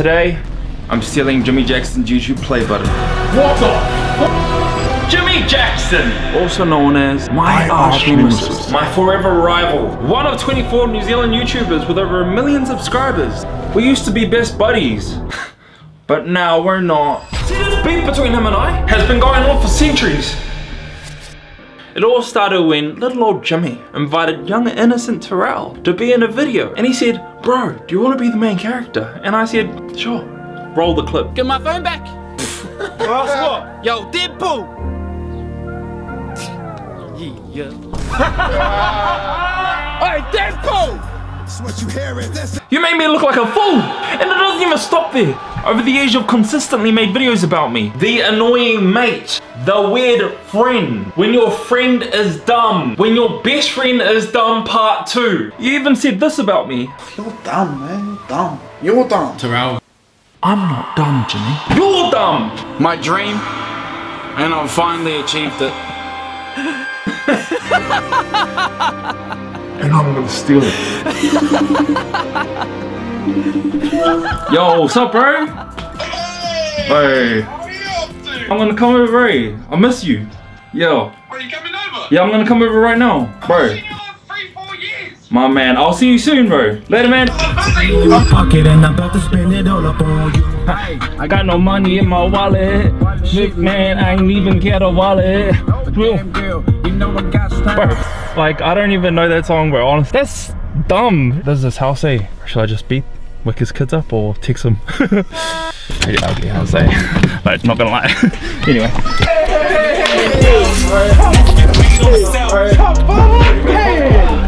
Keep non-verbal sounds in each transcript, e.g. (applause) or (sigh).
today, I'm stealing Jimi Jackson's YouTube play button. What the? Jimi Jackson, also known as my, arch nemesis, my forever rival, one of 24 New Zealand YouTubers with over a million subscribers. We used to be best buddies, (laughs) but now we're not. See this beef between him and I has been going on for centuries. It all started when little old Jimi invited young innocent Torrell to be in a video and he said, bro, do you want to be the main character? And I said, sure. Roll the clip. Get my phone back. what? Yo, Deadpool. yeah. (laughs) hey, Deadpool. You made me look like a fool! And it doesn't even stop there. Over the years, you've consistently made videos about me. The annoying mate. The weird friend. When your friend is dumb. When your best friend is dumb part two. You even said this about me. You're dumb, man. You're dumb. You're dumb. Torrell. I'm not dumb, Jimi. You're dumb! My dream, and I've finally achieved it. And I'm gonna steal it. (laughs) Yo, what's up, bro? Hey. I'm gonna come over, Ray. I miss you. Yo. Are you coming over? Yeah, I'm gonna come over right now. Bro. Been on three, four years. My man, I'll see you soon, bro. Later, man. Oh, pocket and I'm about to spend it all up on you. Hey, I got no money in my wallet. Big man, I ain't even get a wallet. damn girl, you know I got Bro, like, I don't even know that song, bro. Honestly, that's dumb. Does this house say? Should I just beat Wicker's kids up or text them? (laughs) Pretty ugly house, eh? Like, not gonna lie. (laughs) anyway.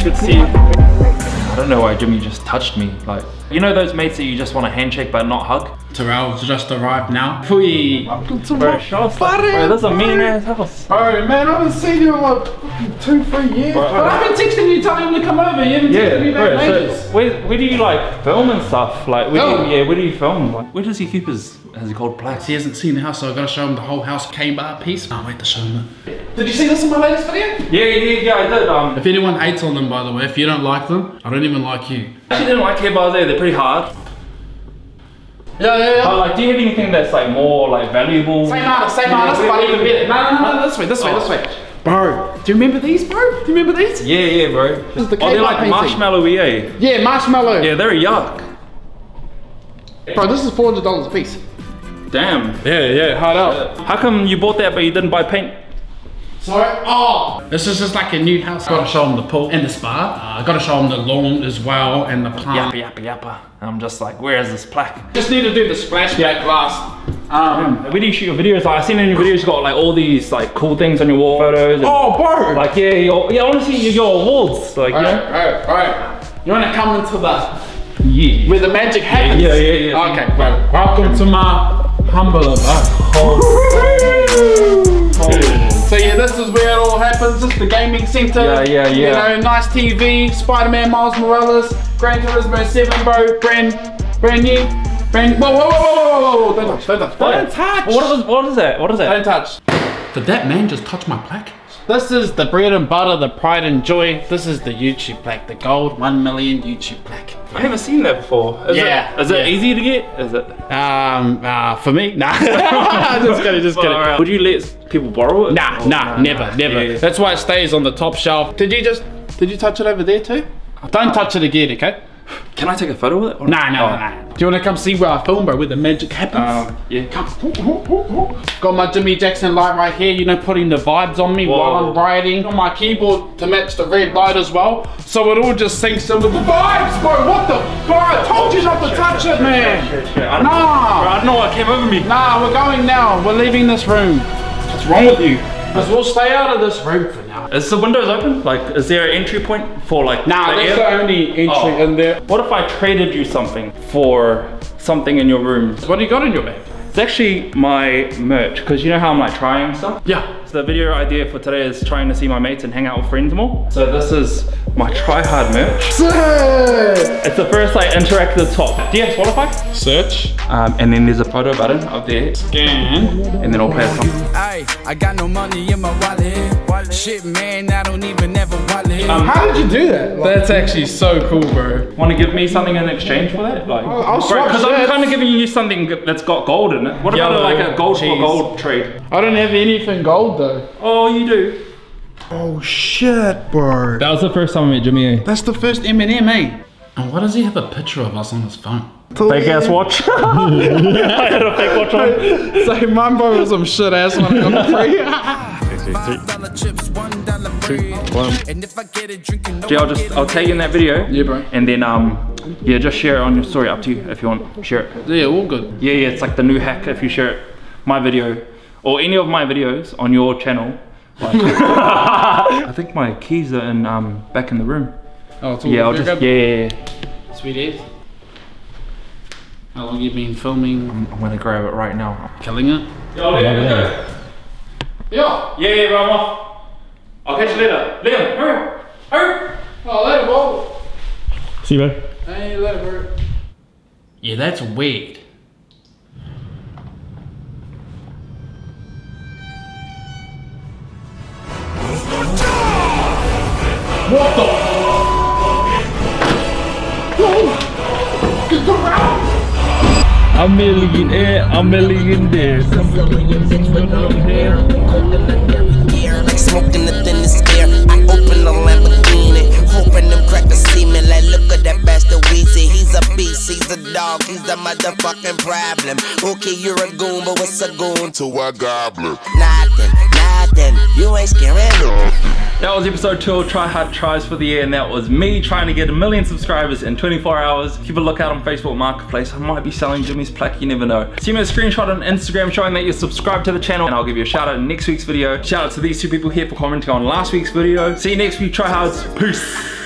Good to see you. I don't know why Jimi just touched me. Like, you know those mates that you just want to handshake but not hug? Torrell's just arrived now. Pui. Bro, show us that. Bro, that's a mean ass house. Bro, man, I haven't seen you in like two, three years. Bro, But I've been texting you telling you to come over. You haven't texted me Yeah, back bro. ages. So where, where do you like film and stuff? Like, where do you, yeah, where do you film? Like, where does he keep his has he called plaques? He hasn't seen the house, so I gotta show him the whole house cane bar piece. Can't wait to show him it. Did you see this in my latest video? Yeah, yeah, yeah. I did. Um, If anyone hates on them, by the way, if you don't like them, I don't even like you. I actually didn't like hair bars there. They're pretty hard. Yeah, yeah, yeah. But like, do you have anything that's like more like valuable? Same artist, same artist, but even better. No, no, no, no, this way, this way, this way. Bro, do you remember these, bro? Do you remember these? Yeah, yeah, bro. is the oh, they're like painting. marshmallow eh? Yeah, marshmallow. Yeah, they're yuck. Bro, this is $400 a piece. Damn. Yeah, yeah, hard out. How come you bought that but you didn't buy paint? Sorry? Oh! This is just like a new house. Gotta show them the pool and the spa. Uh, gotta show them the lawn as well and the plant. Yappa yappa yappa. I'm just like, where is this plaque? Just need to do the splashback last. Um, Where do you shoot your videos? Like, I've seen in your videos you got like all these like cool things on your wall photos. And, oh, bro! Like yeah, your, yeah, I want to see your, your awards. Like Alright, yeah, alright, alright. You wanna come into the, yeah. where the magic happens? Yeah, yeah, yeah. Okay, bro. Welcome to my humble abode. (laughs) So yeah, this is where it all happens. This is the gaming center. Yeah, yeah, yeah. You know, nice TV, Spider-Man, Miles Morales, Gran Turismo 7, bro, brand, brand new, brand. Whoa, whoa, whoa, whoa, whoa, whoa! Don't touch, don't touch, don't touch. What is what is that? What is that? Don't touch. Did that man just touch my plaque? This is the bread and butter, the pride and joy. This is the YouTube plaque, the gold 1 million YouTube plaque. I haven't seen that before. Is Yeah, It, is it yeah. easy to get? Is it? Um, uh, for me, nah. (laughs) (laughs) just kidding, just kidding. Alright. Would you let people borrow it? Nah, Or- nah, never, never. Yeah. That's why it stays on the top shelf. Did you just, did you touch it over there too? Don't touch it again, okay? Can I take a photo with it? or- Nah, nah, Oh. nah, nah. Do you want to come see where I film, bro, where the magic happens? Um, yeah. Come. Got my Jimi Jackson light right here, you know, putting the vibes on me Whoa. while I'm writing. On my keyboard to match the red light as well. So it all just syncs in with the vibes, bro. What the? Bro, I told you not to touch it, man. Nah. Bro, I don't know what came over me. Nah, we're going now. We're leaving this room. What's wrong with you? Because we'll stay out of this room for now. Is the windows open? Like, is there an entry point for like? Nah, the that's air? the only entry Oh. in there. What if I traded you something for something in your room? What do you got in your bag? It's actually my merch, because you know how I'm like trying stuff? Yeah. So the video idea for today is trying to see my mates and hang out with friends more. So this is my try hard merch. It's the first like interactive top. Do you have Spotify? Search. Um, and then there's a photo button up there. Scan. And then I'll play a song. Hey, I got no money in my wallet. Why Shit, man, I don't even ever want to Um, How did you do that? That's actually so cool, bro. Want to give me something in exchange for that? Like, I'll swap because I'm kind of giving you something that's got gold in it. What about Yellow, like a gold for gold trade? I don't have anything gold though. Oh, you do. Oh shit, bro. That was the first time I met Jimi. That's the first Eminem, eh? And why does he have a picture of us on his phone? Fake ass watch. (laughs) (laughs) I had a fake watch on. So mine bro was some shit ass one on the free. (laughs) Five dollar one dollar bread. And if I get a drink, you know Yeah, I'll just I'll tag you in that video. Yeah, bro. And then um yeah, just share it on your story. Up to you if you want. To share it. Yeah, all good. Yeah, yeah, it's like the new hack if you share it, my video or any of my videos on your channel. like- I think my keys are in um back in the room. Oh, it's all Yeah, I'll just yeah, yeah, yeah. Sweet as. How long you been filming, I'm gonna grab it right now. killing it? Yo, Liam, let's go. Yeah. Yeah, yeah, bro, I'm off. I'll catch you later. Liam, hurry, up. hurry. Oh, later, bro. See, bro. Hey, later, bro. Yeah, that's weird. Millionaire, millionaire. air, smoking the thinnest air. I open the Lamborghini, hoping them crackers see me. Like, look at that bastard Weezy. He's a beast, he's dog, he's the motherfucking problem. Okay, you're a goon, but what's a goon to a goblin? Nothing, You ain't scaring me. That was episode two of Try Hard Tries for the Year, and that was me trying to get a million subscribers in 24 hours. Keep a lookout on Facebook Marketplace. I might be selling Jimi's plaque, you never know. Send me a screenshot on Instagram showing that you're subscribed to the channel, and I'll give you a shout out in next week's video. Shout out to these two people here for commenting on last week's video. See you next week, Try Hards. Peace.